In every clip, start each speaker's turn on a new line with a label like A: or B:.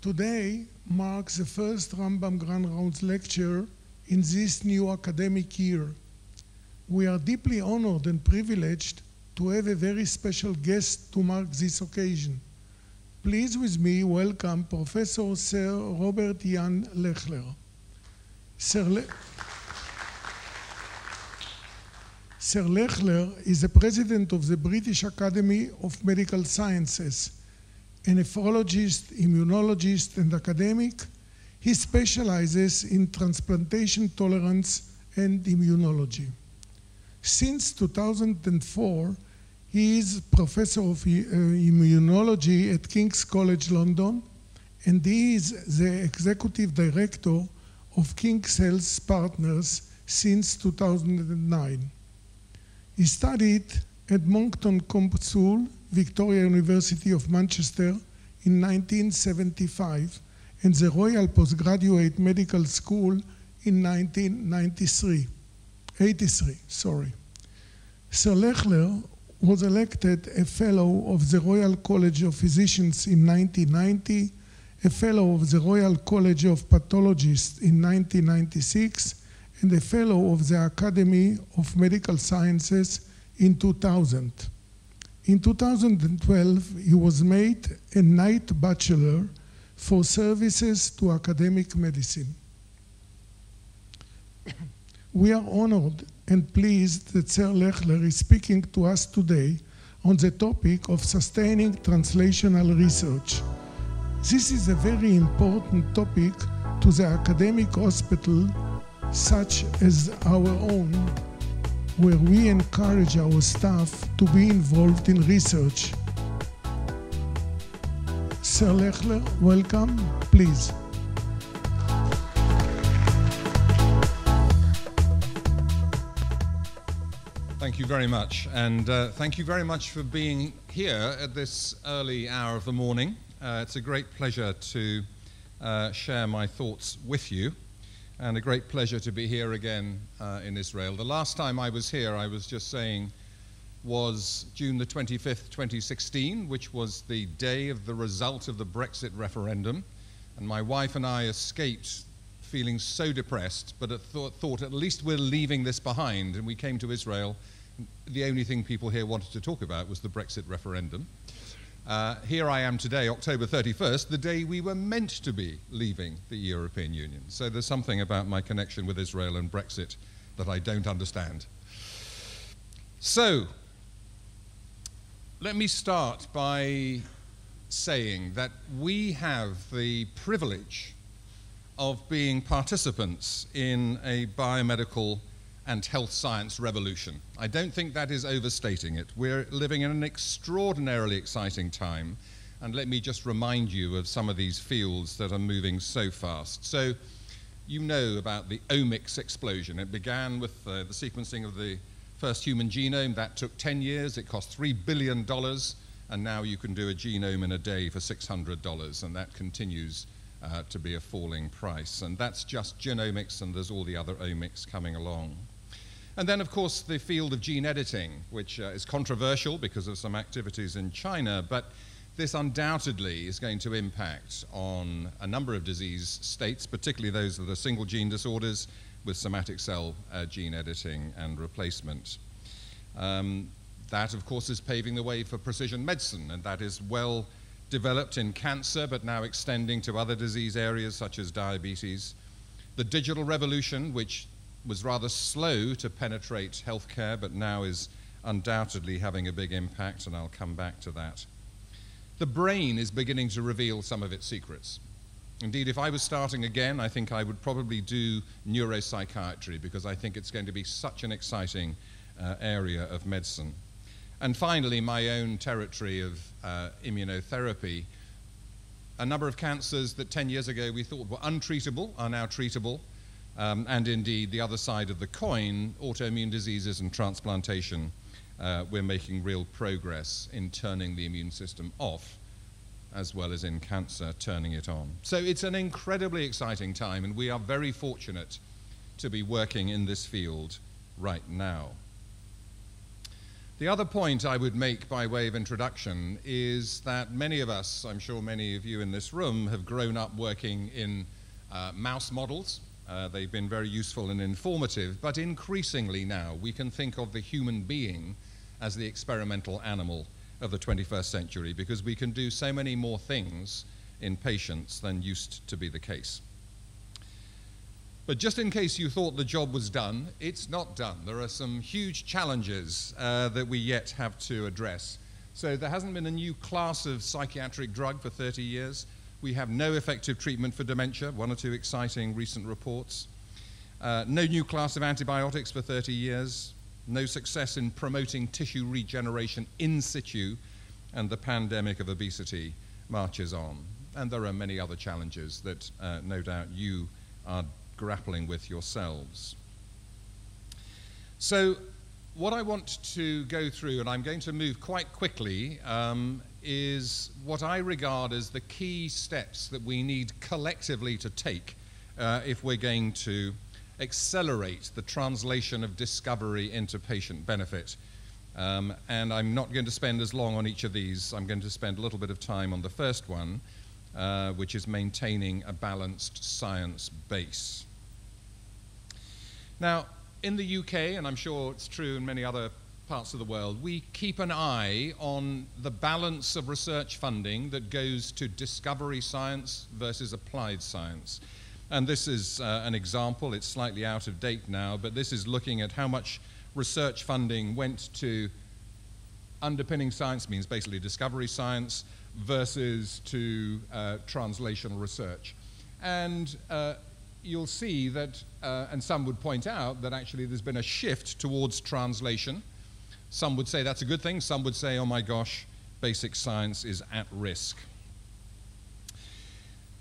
A: Today marks the first Rambam Grand Rounds lecture in this new academic year. We are deeply honored and privileged to have a very special guest to mark this occasion. Please with me welcome Professor Sir Robert Jan Lechler. Sir, Le Sir Lechler is the president of the British Academy of Medical Sciences, a nephrologist, immunologist, and academic. He specializes in transplantation tolerance and immunology. Since 2004, he is professor of uh, immunology at King's College London, and he is the executive director of King's Health Partners since 2009. He studied at Monkton School, Victoria University of Manchester in 1975 and the Royal Postgraduate Medical School in 1993. 83, sorry. Sir Lechler was elected a Fellow of the Royal College of Physicians in 1990, a Fellow of the Royal College of Pathologists in 1996, and a Fellow of the Academy of Medical Sciences in 2000. In 2012, he was made a Knight Bachelor for services to academic medicine. we are honored and pleased that Sir Lechler is speaking to us today on the topic of sustaining translational research. This is a very important topic to the academic hospital such as our own, where we encourage our staff to be involved in research. Sir Lechler, welcome, please.
B: Thank you very much, and uh, thank you very much for being here at this early hour of the morning. Uh, it's a great pleasure to uh, share my thoughts with you and a great pleasure to be here again uh, in Israel. The last time I was here, I was just saying, was June the 25th, 2016, which was the day of the result of the Brexit referendum. And my wife and I escaped feeling so depressed, but thought, thought at least we're leaving this behind. And we came to Israel. The only thing people here wanted to talk about was the Brexit referendum. Uh, here I am today, October 31st, the day we were meant to be leaving the European Union. So there's something about my connection with Israel and Brexit that I don't understand. So, let me start by saying that we have the privilege of being participants in a biomedical and health science revolution. I don't think that is overstating it. We're living in an extraordinarily exciting time, and let me just remind you of some of these fields that are moving so fast. So, you know about the omics explosion. It began with uh, the sequencing of the first human genome. That took 10 years. It cost $3 billion, and now you can do a genome in a day for $600, and that continues uh, to be a falling price. And that's just genomics, and there's all the other omics coming along. And then, of course, the field of gene editing, which uh, is controversial because of some activities in China, but this undoubtedly is going to impact on a number of disease states, particularly those that are single gene disorders with somatic cell uh, gene editing and replacement. Um, that, of course, is paving the way for precision medicine, and that is well developed in cancer, but now extending to other disease areas such as diabetes. The digital revolution, which was rather slow to penetrate healthcare, but now is undoubtedly having a big impact, and I'll come back to that. The brain is beginning to reveal some of its secrets. Indeed, if I was starting again, I think I would probably do neuropsychiatry because I think it's going to be such an exciting uh, area of medicine. And finally, my own territory of uh, immunotherapy. A number of cancers that 10 years ago we thought were untreatable are now treatable. Um, and indeed, the other side of the coin, autoimmune diseases and transplantation, uh, we're making real progress in turning the immune system off, as well as in cancer, turning it on. So it's an incredibly exciting time, and we are very fortunate to be working in this field right now. The other point I would make by way of introduction is that many of us, I'm sure many of you in this room, have grown up working in uh, mouse models. Uh, they've been very useful and informative, but increasingly now we can think of the human being as the experimental animal of the 21st century because we can do so many more things in patients than used to be the case. But just in case you thought the job was done, it's not done. There are some huge challenges uh, that we yet have to address. So there hasn't been a new class of psychiatric drug for 30 years. We have no effective treatment for dementia, one or two exciting recent reports. Uh, no new class of antibiotics for 30 years. No success in promoting tissue regeneration in situ. And the pandemic of obesity marches on. And there are many other challenges that uh, no doubt you are grappling with yourselves. So, what I want to go through, and I'm going to move quite quickly, um, is what I regard as the key steps that we need collectively to take uh, if we're going to accelerate the translation of discovery into patient benefit. Um, and I'm not going to spend as long on each of these. I'm going to spend a little bit of time on the first one, uh, which is maintaining a balanced science base. Now, in the UK, and I'm sure it's true in many other parts of the world, we keep an eye on the balance of research funding that goes to discovery science versus applied science. And this is uh, an example, it's slightly out of date now, but this is looking at how much research funding went to underpinning science, means basically discovery science, versus to uh, translational research. And uh, you'll see that, uh, and some would point out that actually there's been a shift towards translation. Some would say that's a good thing, some would say, oh my gosh, basic science is at risk.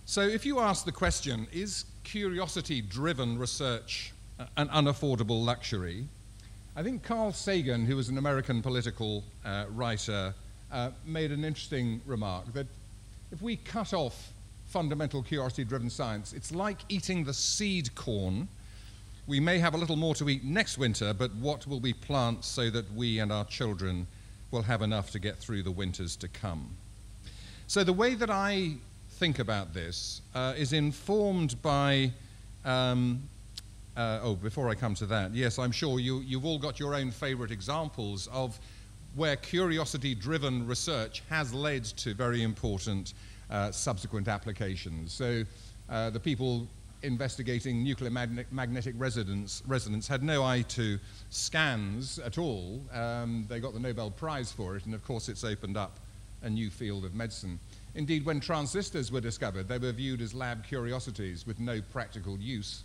B: So, if you ask the question, is curiosity driven research an unaffordable luxury? I think Carl Sagan, who was an American political uh, writer, uh, made an interesting remark that if we cut off fundamental curiosity driven science. It's like eating the seed corn. We may have a little more to eat next winter, but what will we plant so that we and our children will have enough to get through the winters to come? So, the way that I think about this uh, is informed by. Um, uh, oh, before I come to that, yes, I'm sure you, you've all got your own favorite examples of where curiosity driven research has led to very important uh, subsequent applications. So uh, the people investigating nuclear magnetic resonance, resonance, had no eye to scans at all. Um, they got the Nobel Prize for it, and of course, it's opened up a new field of medicine. Indeed, when transistors were discovered, they were viewed as lab curiosities with no practical use.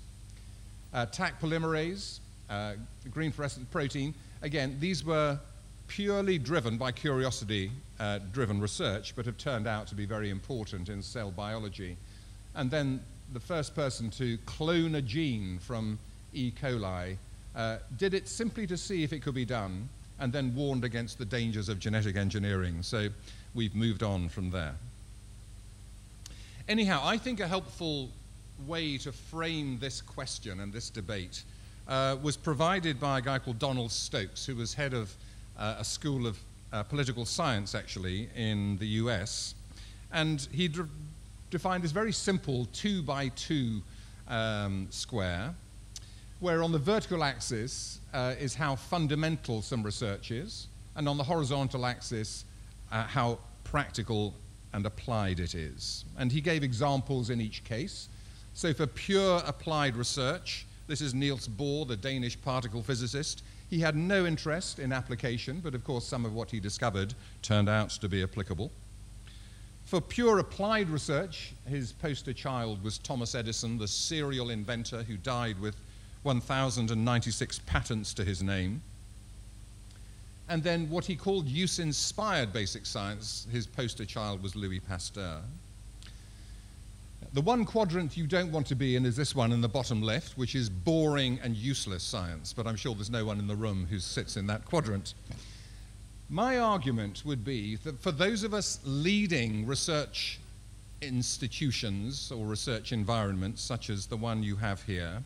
B: Uh, Taq polymerase, uh, green fluorescent protein, again, these were purely driven by curiosity uh, driven research, but have turned out to be very important in cell biology. And then the first person to clone a gene from E. coli uh, did it simply to see if it could be done, and then warned against the dangers of genetic engineering. So we've moved on from there. Anyhow, I think a helpful way to frame this question and this debate uh, was provided by a guy called Donald Stokes, who was head of uh, a school of uh, political science, actually, in the US. And he defined this very simple two by two um, square, where on the vertical axis uh, is how fundamental some research is, and on the horizontal axis, uh, how practical and applied it is. And he gave examples in each case. So, for pure applied research, this is Niels Bohr, the Danish particle physicist. He had no interest in application, but of course, some of what he discovered turned out to be applicable. For pure applied research, his poster child was Thomas Edison, the serial inventor who died with 1,096 patents to his name. And then what he called use inspired basic science, his poster child was Louis Pasteur. The one quadrant you don't want to be in is this one in the bottom left, which is boring and useless science, but I'm sure there's no one in the room who sits in that quadrant. My argument would be that for those of us leading research institutions or research environments, such as the one you have here,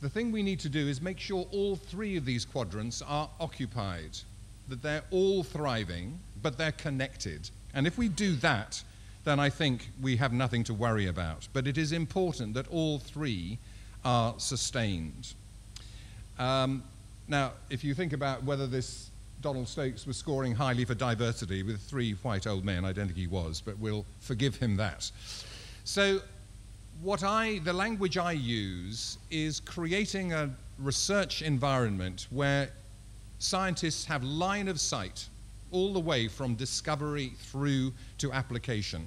B: the thing we need to do is make sure all three of these quadrants are occupied, that they're all thriving, but they're connected. And if we do that, then I think we have nothing to worry about. But it is important that all three are sustained. Um, now, if you think about whether this Donald Stokes was scoring highly for diversity with three white old men, I don't think he was, but we'll forgive him that. So, what I, the language I use is creating a research environment where scientists have line of sight all the way from discovery through to application.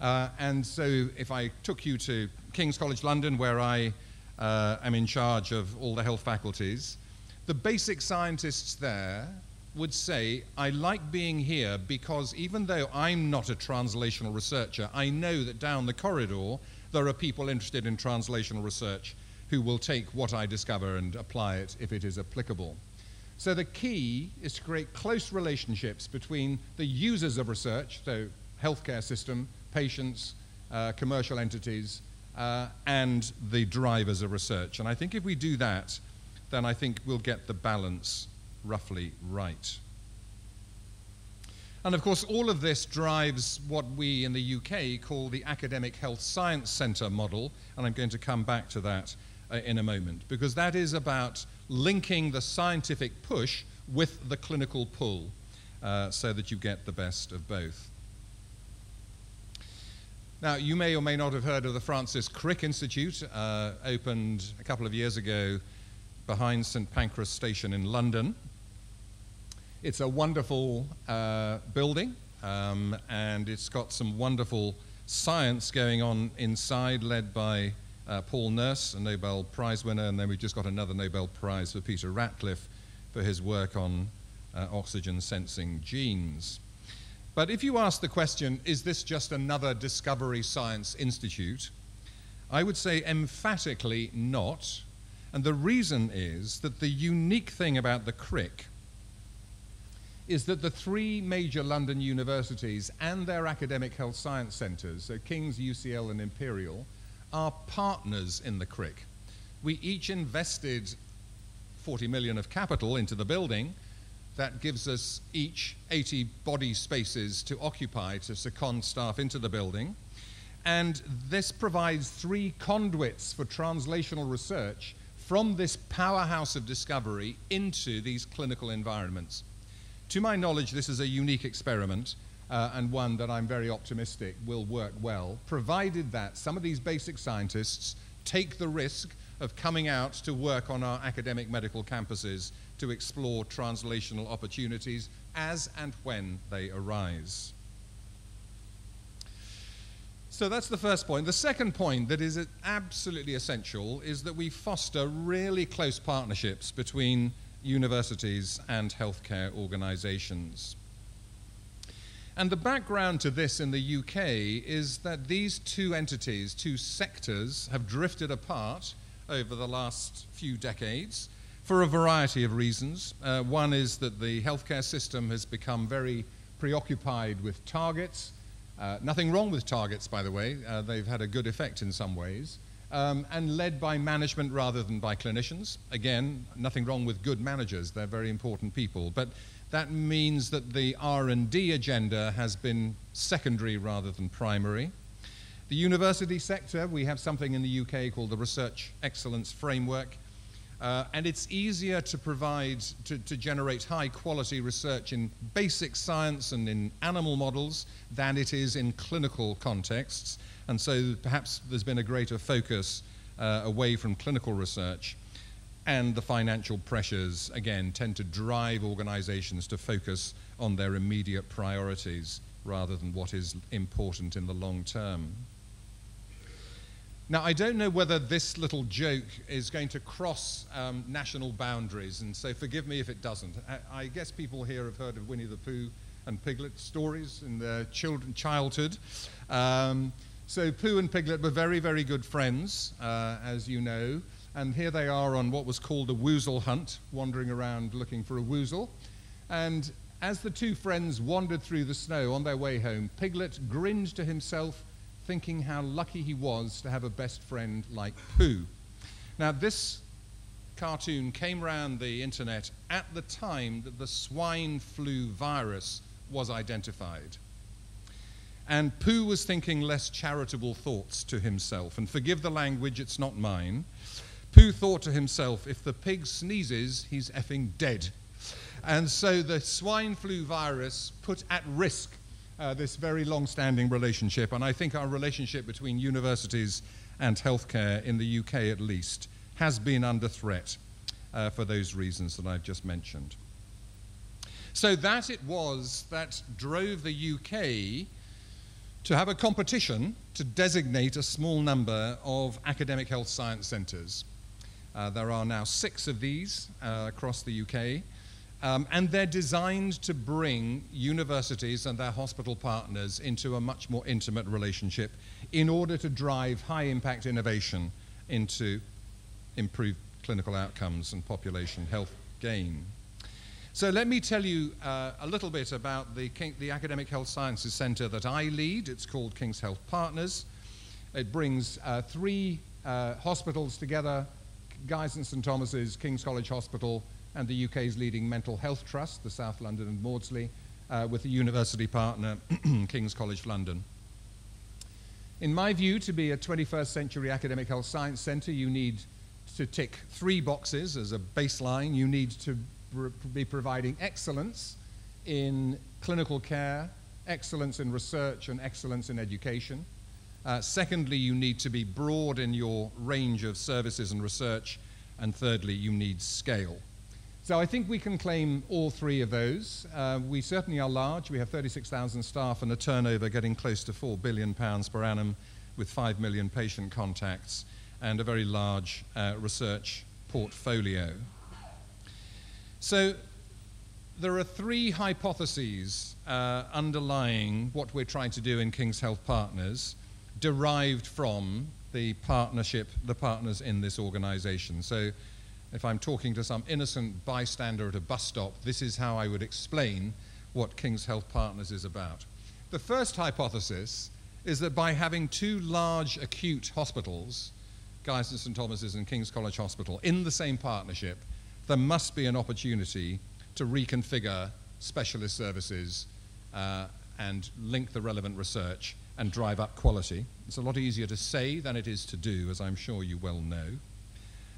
B: Uh, and so, if I took you to King's College London, where I uh, am in charge of all the health faculties, the basic scientists there would say, I like being here because even though I'm not a translational researcher, I know that down the corridor there are people interested in translational research who will take what I discover and apply it if it is applicable. So the key is to create close relationships between the users of research, so healthcare system, patients, uh, commercial entities, uh, and the drivers of research. And I think if we do that, then I think we'll get the balance roughly right. And of course, all of this drives what we in the UK call the Academic Health Science Centre model, and I'm going to come back to that uh, in a moment, because that is about linking the scientific push with the clinical pull uh, so that you get the best of both. Now, you may or may not have heard of the Francis Crick Institute, uh, opened a couple of years ago behind St Pancras Station in London. It's a wonderful uh, building, um, and it's got some wonderful science going on inside, led by uh, Paul Nurse, a Nobel Prize winner, and then we've just got another Nobel Prize for Peter Ratcliffe for his work on uh, oxygen sensing genes. But if you ask the question, is this just another Discovery Science Institute? I would say emphatically not. And the reason is that the unique thing about the Crick is that the three major London universities and their academic health science centres, so King's, UCL, and Imperial, are partners in the Crick. We each invested 40 million of capital into the building. That gives us each 80 body spaces to occupy to second staff into the building. And this provides three conduits for translational research from this powerhouse of discovery into these clinical environments. To my knowledge, this is a unique experiment uh, and one that I'm very optimistic will work well, provided that some of these basic scientists take the risk of coming out to work on our academic medical campuses to explore translational opportunities as and when they arise. So that's the first point. The second point that is absolutely essential is that we foster really close partnerships between universities, and healthcare organizations. And the background to this in the UK is that these two entities, two sectors, have drifted apart over the last few decades for a variety of reasons. Uh, one is that the healthcare system has become very preoccupied with targets. Uh, nothing wrong with targets, by the way, uh, they've had a good effect in some ways um, and led by management rather than by clinicians. Again, nothing wrong with good managers; they're very important people. But that means that the R&D agenda has been secondary rather than primary. The university sector, we have something in the UK called the Research Excellence Framework, uh, and it's easier to provide, to, to, generate high quality research in basic science and in animal models than it is in clinical contexts. And so perhaps there's been a greater focus uh, away from clinical research. And the financial pressures, again, tend to drive organizations to focus on their immediate priorities rather than what is important in the long term. Now, I don't know whether this little joke is going to cross um, national boundaries, and so forgive me if it doesn't. I, I, guess people here have heard of Winnie the Pooh and Piglet stories in their children, childhood. Um, so Pooh and Piglet were very, very good friends, uh, as you know. And here they are on what was called a woozle hunt, wandering around looking for a woozle. And as the two friends wandered through the snow on their way home, Piglet grinned to himself, thinking how lucky he was to have a best friend like Pooh. Now, this cartoon came around the internet at the time that the swine flu virus was identified. And Pooh was thinking less charitable thoughts to himself. And forgive the language, it's not mine. Pooh thought to himself, if the pig sneezes, he's effing dead. And so the swine flu virus put at risk uh, this very long standing relationship. And I think our relationship between universities and healthcare, in the UK at least, has been under threat uh, for those reasons that I've just mentioned. So that it was that drove the UK to have a competition to designate a small number of academic health science centres. Uh, there are now six of these uh, across the UK. Um, and they're designed to bring universities and their hospital partners into a much more intimate relationship in order to drive high impact innovation into improved clinical outcomes and population health gain. So let me tell you uh, a little bit about the, King, the Academic Health Sciences Centre that I lead. It's called King's Health Partners. It brings uh, three uh, hospitals together, Guy's and St Thomas's, King's College Hospital, and the UK's leading mental health trust, the South London and Maudsley, uh, with the university partner, King's College London. In my view, to be a 21st century academic health science centre, you need to tick three boxes as a baseline. You need to be providing excellence in clinical care, excellence in research, and excellence in education. Uh, secondly, you need to be broad in your range of services and research. And thirdly, you need scale. So I think we can claim all three of those. Uh, we certainly are large. We have 36,000 staff and a turnover getting close to 4 billion pounds per annum with 5 million patient contacts and a very large uh, research portfolio. So there are three hypotheses uh, underlying what we're trying to do in King's Health Partners, derived from the partnership, the partners in this organization. So if I'm talking to some innocent bystander at a bus stop, this is how I would explain what King's Health Partners is about. The first hypothesis is that by having two large acute hospitals, Guy's and St Thomas's and King's College Hospital, in the same partnership, there must be an opportunity to reconfigure specialist services uh, and link the relevant research and drive up quality. It's a lot easier to say than it is to do, as I'm sure you well know.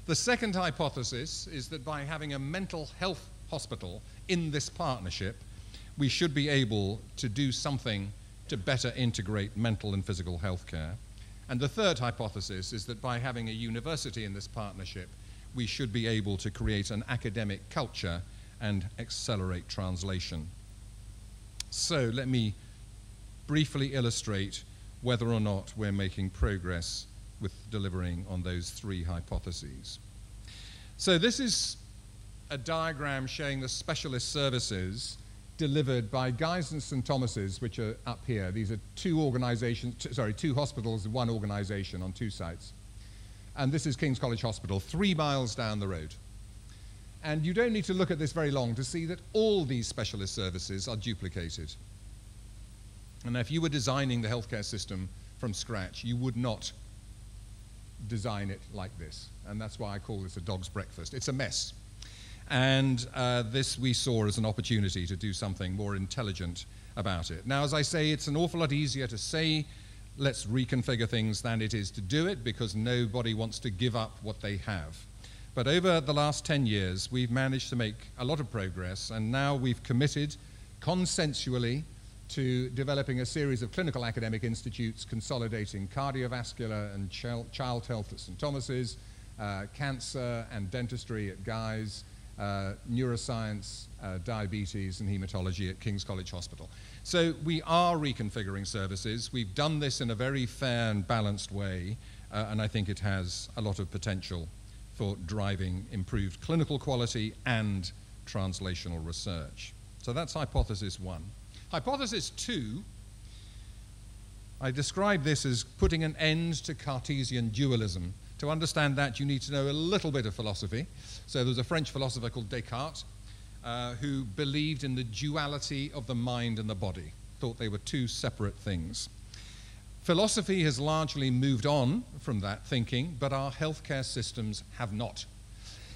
B: The second hypothesis is that by having a mental health hospital in this partnership, we should be able to do something to better integrate mental and physical health care. And the third hypothesis is that by having a university in this partnership, we should be able to create an academic culture and accelerate translation. So let me briefly illustrate whether or not we're making progress with delivering on those three hypotheses. So this is a diagram showing the specialist services delivered by Guy's and St. Thomas's, which are up here. These are two organizations, sorry, two hospitals, one organization on two sites. And this is King's College Hospital, three miles down the road. And you don't need to look at this very long to see that all these specialist services are duplicated. And if you were designing the healthcare system from scratch, you would not design it like this. And that's why I call this a dog's breakfast. It's a mess. And uh, this we saw as an opportunity to do something more intelligent about it. Now, as I say, it's an awful lot easier to say, let's reconfigure things than it is to do it because nobody wants to give up what they have. But over the last 10 years, we've managed to make a lot of progress, and now we've committed consensually to developing a series of clinical academic institutes consolidating cardiovascular and child health at St. Thomas's, uh, cancer and dentistry at Guy's, uh, neuroscience, uh, diabetes, and hematology at King's College Hospital. So we are reconfiguring services. We've done this in a very fair and balanced way, uh, and I think it has a lot of potential for driving improved clinical quality and translational research. So that's hypothesis one. Hypothesis two, I describe this as putting an end to Cartesian dualism. To understand that, you need to know a little bit of philosophy. So there was a French philosopher called Descartes uh, who believed in the duality of the mind and the body, thought they were two separate things. Philosophy has largely moved on from that thinking, but our healthcare systems have not.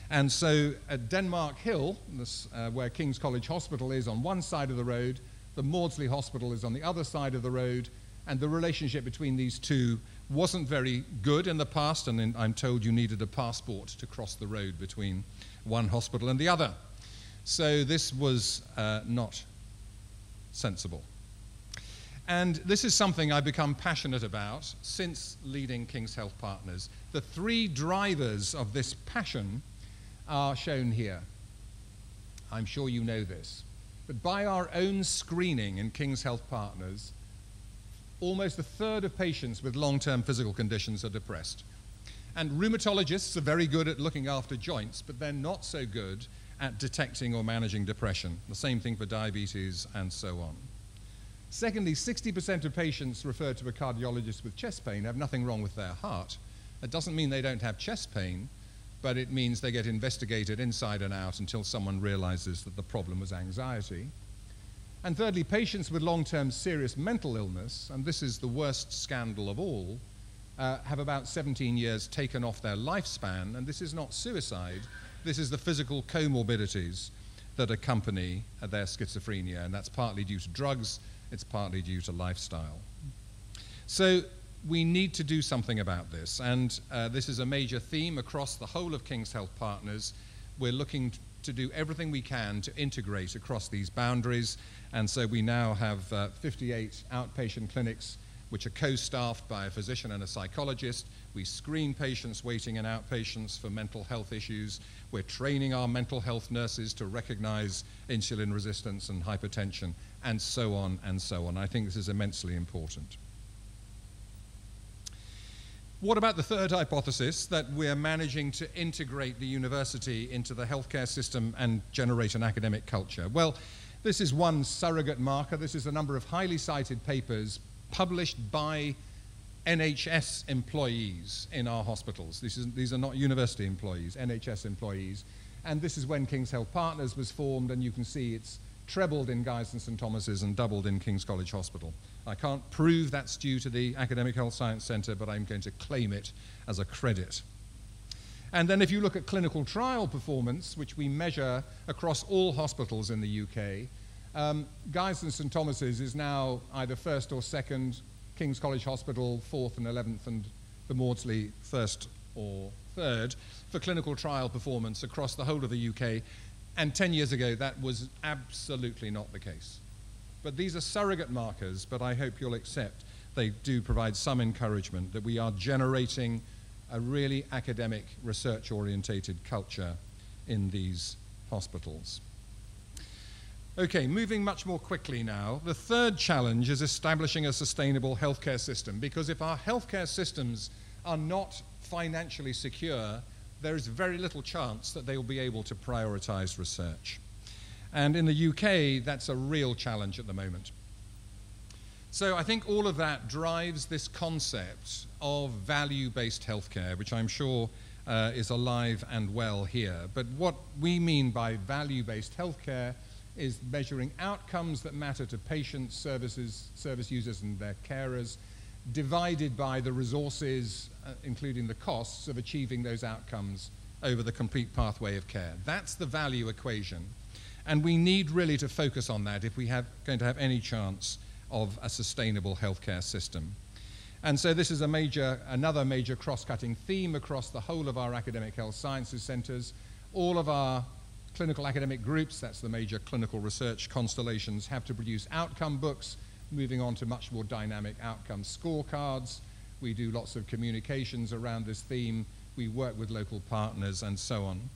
B: And so at Denmark Hill, this, uh, where King's College Hospital is on one side of the road, the Maudsley Hospital is on the other side of the road, and the relationship between these two wasn't very good in the past, and I'm told you needed a passport to cross the road between one hospital and the other. So this was uh, not sensible. And this is something I've become passionate about since leading King's Health Partners. The three drivers of this passion are shown here. I'm sure you know this. But by our own screening in King's Health Partners, almost a third of patients with long term physical conditions are depressed. And rheumatologists are very good at looking after joints, but they're not so good at detecting or managing depression. The same thing for diabetes and so on. Secondly, 60% of patients referred to a cardiologist with chest pain have nothing wrong with their heart. That doesn't mean they don't have chest pain, but it means they get investigated inside and out until someone realizes that the problem was anxiety. And thirdly, patients with long term serious mental illness, and this is the worst scandal of all, uh, have about 17 years taken off their lifespan, and this is not suicide, this is the physical comorbidities that accompany uh, their schizophrenia, and that's partly due to drugs, it's partly due to lifestyle. So we need to do something about this, and uh, this is a major theme across the whole of King's Health Partners. We're looking to do everything we can to integrate across these boundaries, and so we now have uh, 58 outpatient clinics which are co-staffed by a physician and a psychologist. We screen patients waiting in outpatients for mental health issues. We're training our mental health nurses to recognize insulin resistance and hypertension, and so on and so on. I think this is immensely important. What about the third hypothesis that we're managing to integrate the university into the healthcare system and generate an academic culture? Well, this is one surrogate marker. This is a number of highly cited papers published by NHS employees in our hospitals. Is, these are not university employees, NHS employees. And this is when King's Health Partners was formed, and you can see it's trebled in Guy's and St Thomas's and doubled in King's College Hospital. I can't prove that's due to the Academic Health Science Centre, but I'm going to claim it as a credit. And then if you look at clinical trial performance, which we measure across all hospitals in the UK, um, Guy's and St Thomas's is now either first or second, King's College Hospital fourth and 11th, and the Maudsley first or third for clinical trial performance across the whole of the UK. And 10 years ago, that was absolutely not the case. But these are surrogate markers, but I hope you'll accept they do provide some encouragement that we are generating a really academic, research orientated culture in these hospitals. Okay, moving much more quickly now. The third challenge is establishing a sustainable healthcare system because if our healthcare systems are not financially secure, there is very little chance that they will be able to prioritize research. And in the UK, that's a real challenge at the moment. So I think all of that drives this concept of value based healthcare, which I'm sure uh, is alive and well here. But what we mean by value based healthcare is measuring outcomes that matter to patients, services, service users, and their carers, divided by the resources, uh, including the costs, of achieving those outcomes over the complete pathway of care. That's the value equation. And we need really to focus on that if we are going to have any chance of a sustainable healthcare system. And so this is a major, another major cross-cutting theme across the whole of our academic health sciences centers. All of our clinical academic groups, that's the major clinical research constellations, have to produce outcome books, moving on to much more dynamic outcome scorecards. We do lots of communications around this theme. We work with local partners and so on.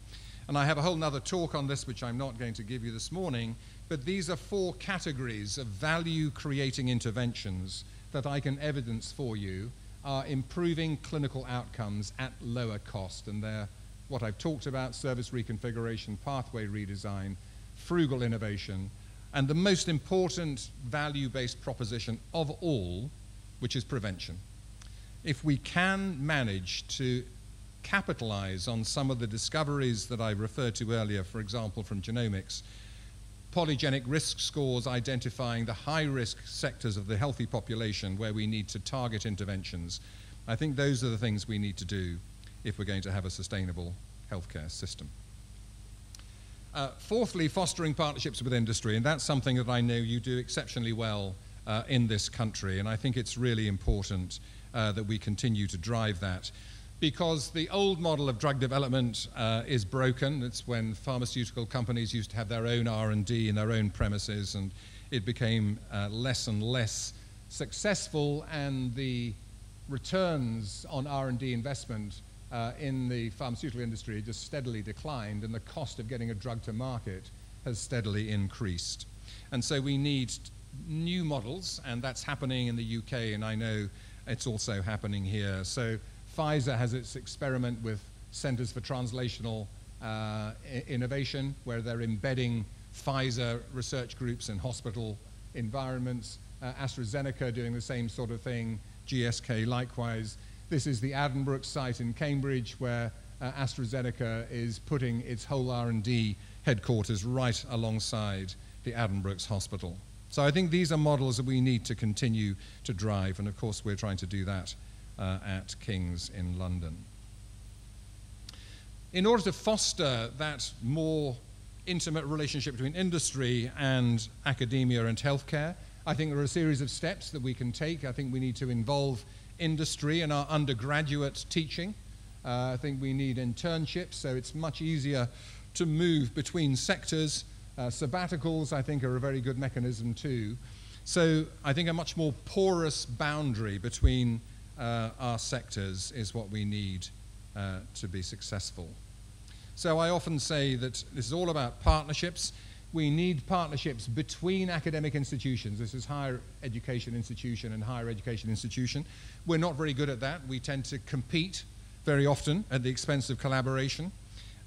B: And I have a whole other talk on this, which I'm not going to give you this morning, but these are four categories of value creating interventions that I can evidence for you are improving clinical outcomes at lower cost. And they're what I've talked about service reconfiguration, pathway redesign, frugal innovation, and the most important value based proposition of all, which is prevention. If we can manage to capitalize on some of the discoveries that I referred to earlier, for example, from genomics, polygenic risk scores identifying the high risk sectors of the healthy population where we need to target interventions. I think those are the things we need to do if we're going to have a sustainable healthcare system. Uh, fourthly, fostering partnerships with industry, and that's something that I know you do exceptionally well uh, in this country, and I think it's really important uh, that we continue to drive that because the old model of drug development uh, is broken. It's when pharmaceutical companies used to have their own R&D in their own premises, and it became uh, less and less successful, and the returns on R&D investment uh, in the pharmaceutical industry just steadily declined, and the cost of getting a drug to market has steadily increased. And so we need new models, and that's happening in the UK, and I know it's also happening here. So Pfizer has its experiment with Centers for Translational uh, Innovation, where they're embedding Pfizer research groups in hospital environments. Uh, AstraZeneca doing the same sort of thing. GSK likewise. This is the Addenbrooke's site in Cambridge, where uh, AstraZeneca is putting its whole R&D headquarters right alongside the Addenbrooke's hospital. So I think these are models that we need to continue to drive, and of course we're trying to do that uh, at King's in London. In order to foster that more intimate relationship between industry and academia and healthcare, I think there are a series of steps that we can take. I think we need to involve industry in our undergraduate teaching. Uh, I think we need internships, so it's much easier to move between sectors. Uh, sabbaticals, I think, are a very good mechanism too. So I think a much more porous boundary between uh, our sectors is what we need uh, to be successful. So I often say that this is all about partnerships. We need partnerships between academic institutions. This is higher education institution and higher education institution. We're not very good at that. We tend to compete very often at the expense of collaboration.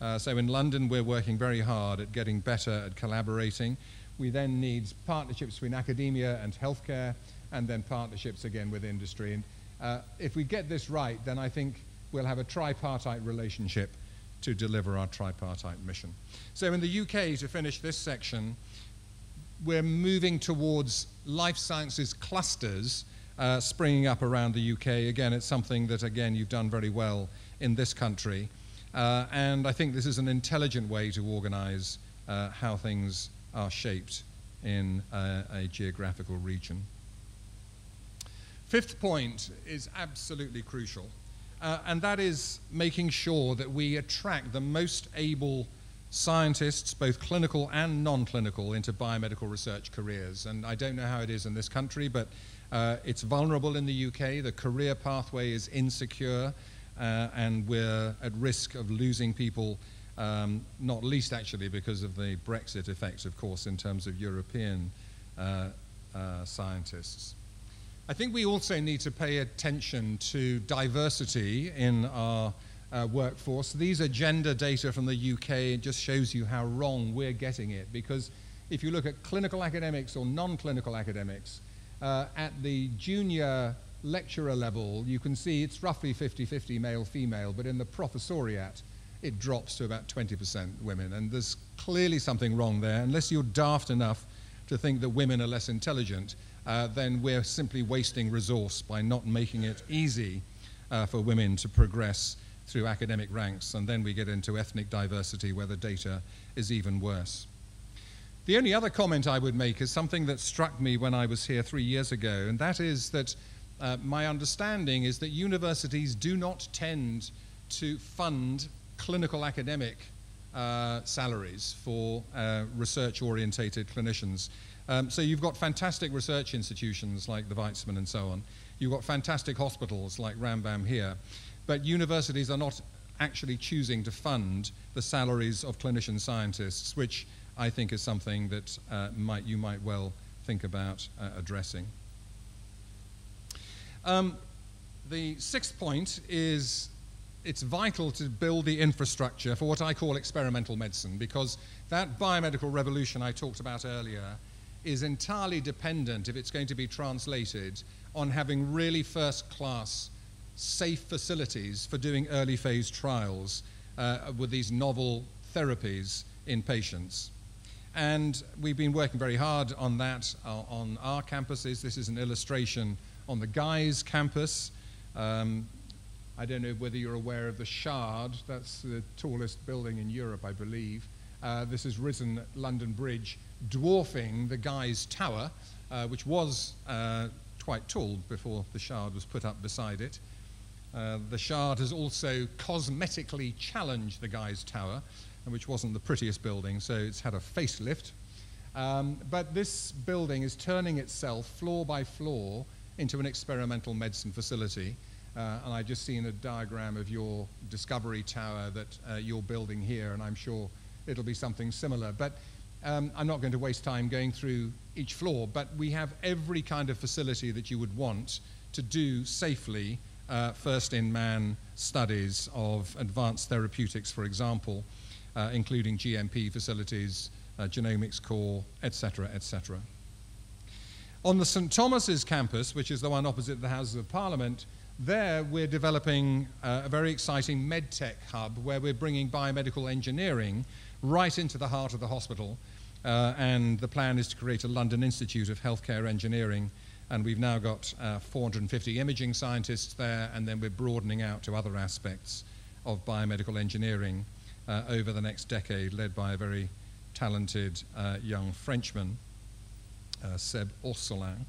B: Uh, so in London, we're working very hard at getting better at collaborating. We then need partnerships between academia and healthcare, and then partnerships again with industry. And uh, if we get this right, then I think we'll have a tripartite relationship to deliver our tripartite mission. So in the UK, to finish this section, we're moving towards life sciences clusters uh, springing up around the UK. Again, it's something that, again, you've done very well in this country. Uh, and I think this is an intelligent way to organize uh, how things are shaped in a geographical region. Fifth point is absolutely crucial, uh, and that is making sure that we attract the most able scientists, both clinical and non clinical, into biomedical research careers. And I don't know how it is in this country, but uh, it's vulnerable in the UK. The career pathway is insecure, uh, and we're at risk of losing people, um, not least actually because of the Brexit effect, of course, in terms of European uh, uh scientists. I think we also need to pay attention to diversity in our uh, workforce. These are gender data from the UK. It just shows you how wrong we're getting it because if you look at clinical academics or non clinical academics, uh, at the junior lecturer level, you can see it's roughly 50 50 male female, but in the professoriate, it drops to about 20% women. And there's clearly something wrong there, unless you're daft enough to think that women are less intelligent uh, then we're simply wasting resource by not making it easy uh, for women to progress through academic ranks. And then we get into ethnic diversity where the data is even worse. The only other comment I would make is something that struck me when I was here three years ago, and that is that uh, my understanding is that universities do not tend to fund clinical academic uh, salaries for uh, research orientated clinicians. Um, so you've got fantastic research institutions like the Weizmann and so on. You've got fantastic hospitals like Rambam here. But universities are not actually choosing to fund the salaries of clinician scientists, which I think is something that uh, might, you might well think about uh, addressing. Um, the sixth point is it's vital to build the infrastructure for what I call experimental medicine because that biomedical revolution I talked about earlier is entirely dependent, if it's going to be translated, on having really first class, safe facilities for doing early phase trials uh, with these novel therapies in patients. and we've been working very hard on that uh, on our campuses. This is an illustration on the Guy's campus. Um, I don't know whether you're aware of the Shard. That's the tallest building in Europe, I believe. Uh, this has risen London Bridge, dwarfing the Guy's Tower, uh, which was uh, quite tall before the Shard was put up beside it. Uh, the Shard has also cosmetically challenged the Guy's Tower, which wasn't the prettiest building, so it's had a facelift. Um, but this building is turning itself floor by floor into an experimental medicine facility. Uh, and I've just seen a diagram of your Discovery Tower that uh, you're building here, and I'm sure it'll be something similar. But um, I'm not going to waste time going through each floor, but we have every kind of facility that you would want to do safely uh, first in man studies of advanced therapeutics, for example, uh, including GMP facilities, uh, genomics core, etc., etc. On the St. Thomas's campus, which is the one opposite the Houses of Parliament, there we're developing uh, a very exciting medtech hub where we're bringing biomedical engineering right into the heart of the hospital. Uh, and the plan is to create a London Institute of Healthcare Engineering. And we've now got uh, 450 imaging scientists there, and then we're broadening out to other aspects of biomedical engineering uh, over the next decade, led by a very talented uh, young Frenchman uh, Seb Ourselin.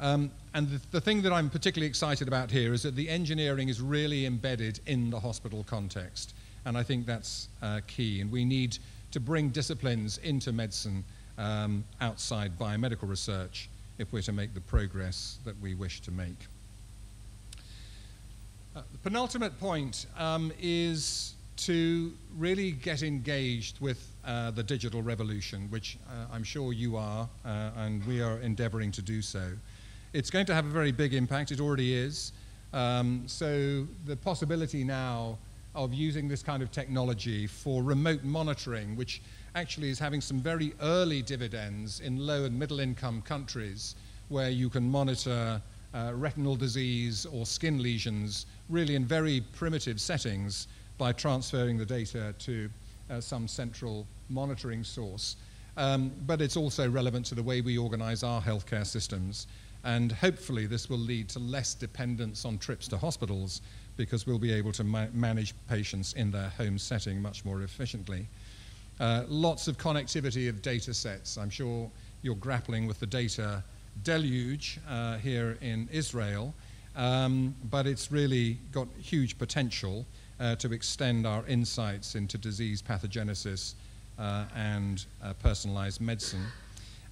B: Um, and the, the, thing that I'm particularly excited about here is that the engineering is really embedded in the hospital context. And I think that's uh, key. And we need to bring disciplines into medicine um, outside biomedical research if we're to make the progress that we wish to make. Uh, the penultimate point um, is to really get engaged with uh, the digital revolution, which uh, I'm sure you are, uh, and we are endeavoring to do so. It's going to have a very big impact, it already is. Um, so the possibility now of using this kind of technology for remote monitoring, which actually is having some very early dividends in low and middle income countries, where you can monitor uh, retinal disease or skin lesions really in very primitive settings by transferring the data to uh, some central monitoring source. Um, but it's also relevant to the way we organize our healthcare systems. And hopefully, this will lead to less dependence on trips to hospitals because we'll be able to ma manage patients in their home setting much more efficiently. Uh, lots of connectivity of data sets. I'm sure you're grappling with the data deluge uh, here in Israel, um, but it's really got huge potential uh, to extend our insights into disease pathogenesis uh, and uh, personalized medicine.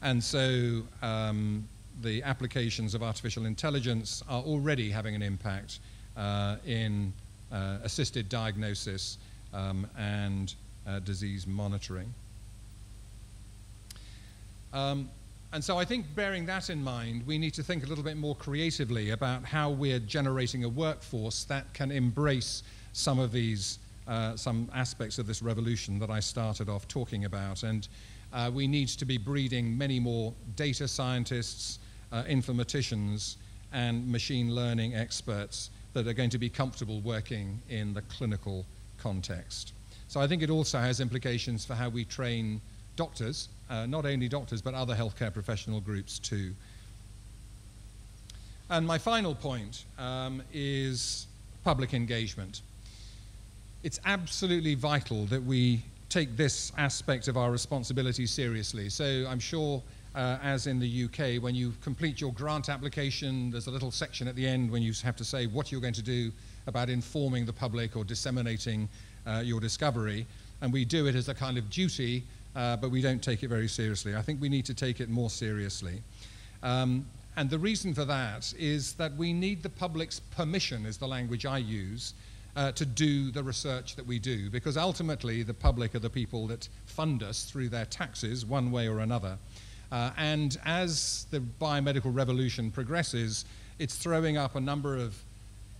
B: And so um, the applications of artificial intelligence are already having an impact in uh, assisted diagnosis um, and uh, disease monitoring. Um, and so I think bearing that in mind, we need to think a little bit more creatively about how we're generating a workforce that can embrace some of these, uh, some aspects of this revolution that I started off talking about. And uh, we need to be breeding many more data scientists, uh, informaticians, and machine learning experts that are going to be comfortable working in the clinical context. So I think it also has implications for how we train doctors, uh, not only doctors, but other healthcare professional groups too. And my final point um, is public engagement it's absolutely vital that we take this aspect of our responsibility seriously. So I'm sure, uh, as in the UK, when you complete your grant application, there's a little section at the end when you have to say what you're going to do about informing the public or disseminating uh, your discovery. And we do it as a kind of duty, uh, but we don't take it very seriously. I think we need to take it more seriously. Um, and the reason for that is that we need the public's permission, is the language I use, uh, to do the research that we do, because ultimately the public are the people that fund us through their taxes, one way or another. Uh, and as the biomedical revolution progresses, it's throwing up a number of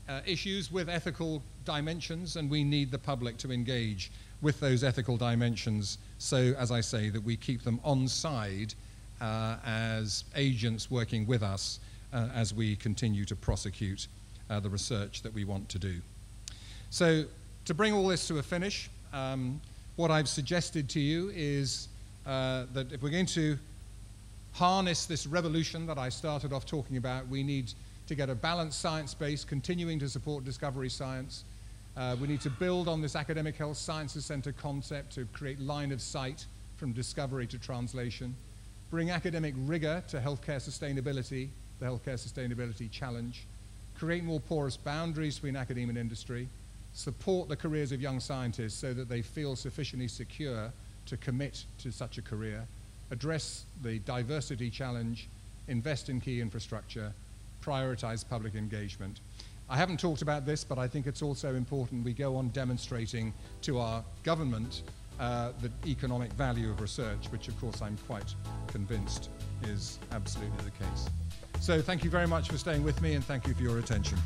B: uh, issues with ethical dimensions, and we need the public to engage with those ethical dimensions so, as I say, that we keep them on side uh, as agents working with us uh, as we continue to prosecute uh, the research that we want to do. So, to bring all this to a finish, um, what I've suggested to you is uh, that if we're going to harness this revolution that I started off talking about, we need to get a balanced science base, continuing to support discovery science. Uh, we need to build on this academic health sciences center concept to create line of sight from discovery to translation, bring academic rigor to healthcare sustainability, the healthcare sustainability challenge, create more porous boundaries between academia and industry, support the careers of young scientists so that they feel sufficiently secure to commit to such a career, address the diversity challenge, invest in key infrastructure, prioritize public engagement. I haven't talked about this, but I think it's also important we go on demonstrating to our government uh, the economic value of research, which of course I'm quite convinced is absolutely the case. So thank you very much for staying with me and thank you for your attention.